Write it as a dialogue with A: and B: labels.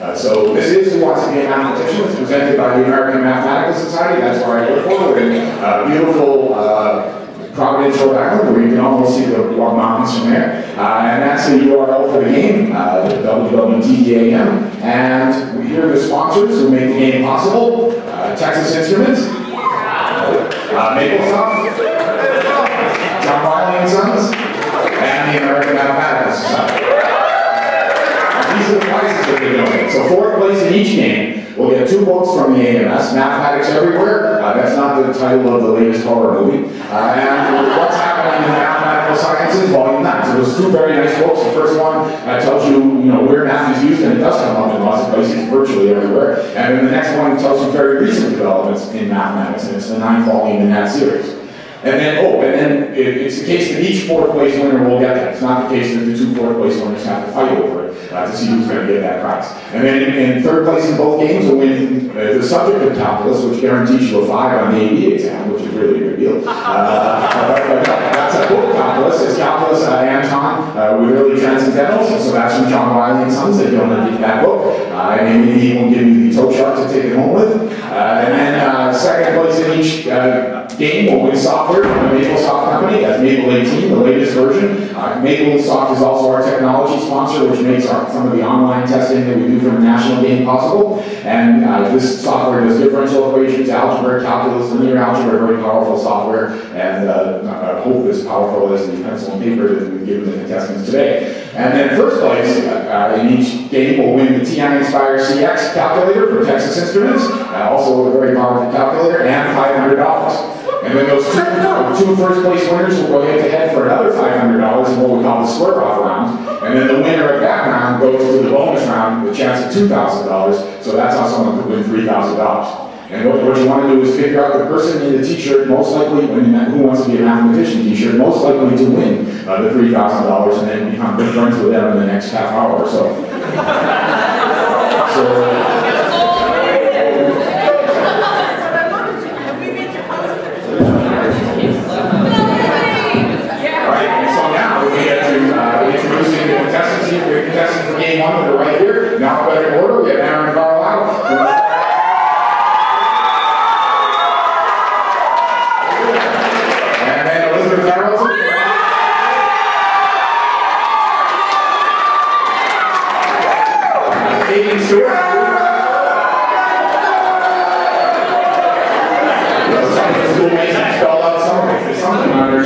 A: Uh, so this is Wants to Mathematician. It's presented by the American Mathematical Society. That's where I work for. We're uh, beautiful uh, Providence, Rhode Island, where you can almost see the mountains from there. Uh, and that's the URL for the game, uh, WWTBAM. And we hear the sponsors who make the game possible. Uh, Texas Instruments, uh, MapleSoft, John Wiley and Sons, and the American Mathematical Society. These are the prizes that we're doing. So fourth place each game We'll get two books from the AMS, Mathematics Everywhere. Uh, that's not the title of the latest horror movie. Uh, and What's Happening in Mathematical Sciences, Volume 9. So there's two very nice books. The first one uh, tells you, you know, where math is used, and it does come up in lots of places, virtually everywhere. And then the next one tells you very recent developments in mathematics, and it's the ninth volume in that series. And then, oh, and then it, it's the case that each fourth place winner will get that. It's not the case that the two fourth place winners have to fight over it uh, to see who's going to get that prize. And then in, in third place in both games will win uh, the subject of calculus, which guarantees you a five on the AP exam, which is really a good deal. Uh, that's a book calculus. It's calculus uh, Anton uh, with early transcendentals. So that's from John Wiley and Sons. If you want to get that book, uh, and he will give you the toe chart to take it home with. Uh, and then second place in each game win software from the MapleSoft company. That's Maple 18, the latest version. Uh, MapleSoft is also our technology sponsor, which makes our, some of the online testing that we do for the national game possible. And uh, this software does differential equations, algebra, calculus, linear algebra, very powerful software. And uh, I hope as powerful as the pencil and paper that we've given the contestants today. And then first place uh, in each game will win the TI Nspire CX calculator from Texas Instruments, uh, also a very powerful calculator, and $500. And then those two, two first place winners will go head to head for another $500 in what we call the square off round. And then the winner of that round goes to the bonus round with a chance of $2,000. So that's how someone could win $3,000. And what, what, you want to do is figure out the person in the t-shirt most likely, who wants to be a mathematician t-shirt, most likely to win uh, the $3,000 and then become good friends with them in the next half hour or so. so contestants we have contestants for game one are right here. Now better order, we have Aaron